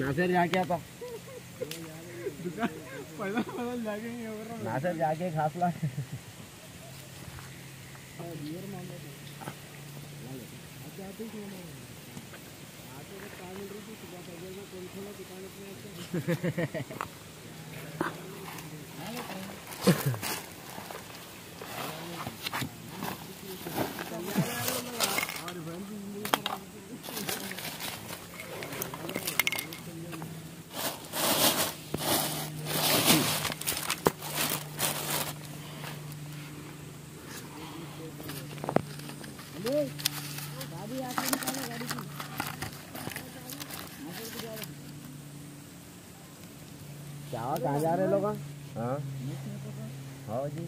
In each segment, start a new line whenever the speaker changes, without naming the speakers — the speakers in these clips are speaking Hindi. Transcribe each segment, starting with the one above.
नासिर जाके आता। नासिर जाके खास ला। chợ cà ra đấy luôn
á. Hả? Họ chứ?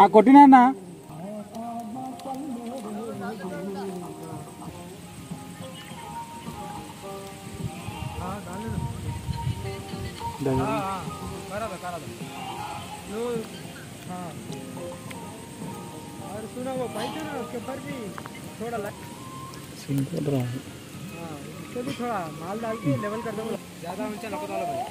ఆ కొట్టినా
और सुनो वो बाइक है ना उसके ऊपर भी थोड़ा ला-
సింపుల్ రా
हाँ, उसको भी थोड़ा माल डाल के लेवल कर दो ज़्यादा ऊंचा नको डालो भाई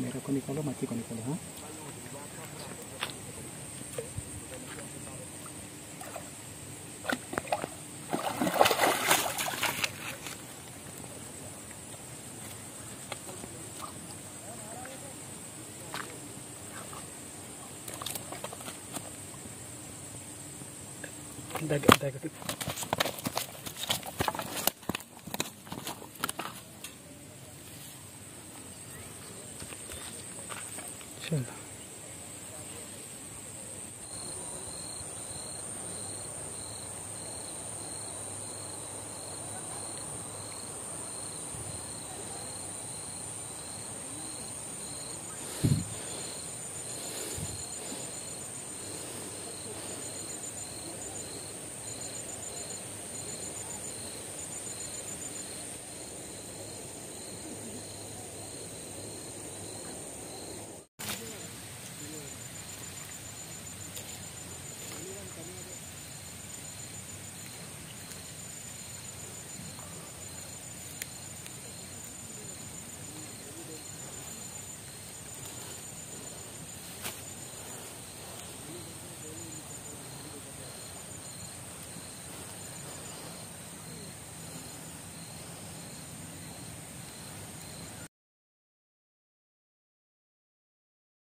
মেয়েরা কোনি কলো মাটি কোনি কলো হ্যাঁ Dagger, dagger. Thank.